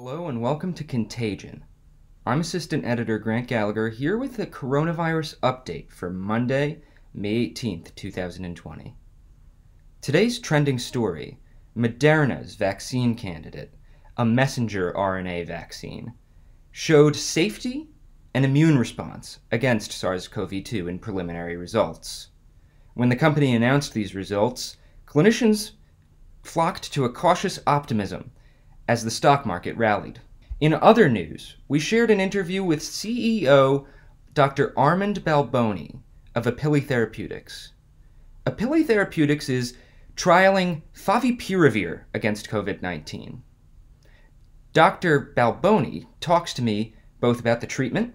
Hello and welcome to Contagion. I'm Assistant Editor Grant Gallagher here with the coronavirus update for Monday, May 18th, 2020. Today's trending story Moderna's vaccine candidate, a messenger RNA vaccine, showed safety and immune response against SARS CoV 2 in preliminary results. When the company announced these results, clinicians flocked to a cautious optimism as the stock market rallied. In other news, we shared an interview with CEO Dr. Armand Balboni of Appili Therapeutics. Therapeutics is trialing favipiravir against COVID 19. Dr. Balboni talks to me both about the treatment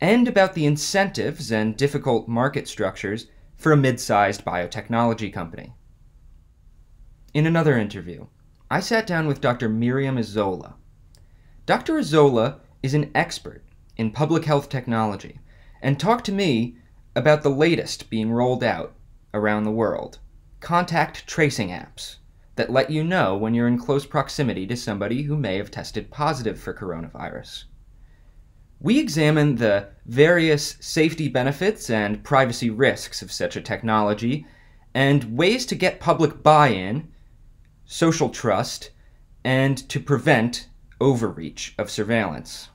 and about the incentives and difficult market structures for a mid sized biotechnology company. In another interview, I sat down with Dr. Miriam Isola. Dr. Isola is an expert in public health technology and talked to me about the latest being rolled out around the world contact tracing apps that let you know when you're in close proximity to somebody who may have tested positive for coronavirus. We examine the various safety benefits and privacy risks of such a technology and ways to get public buy in social trust, and to prevent overreach of surveillance.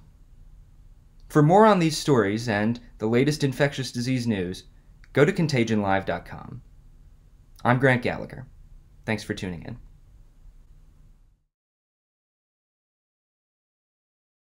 For more on these stories and the latest infectious disease news, go to contagionlive.com. I'm Grant Gallagher. Thanks for tuning in.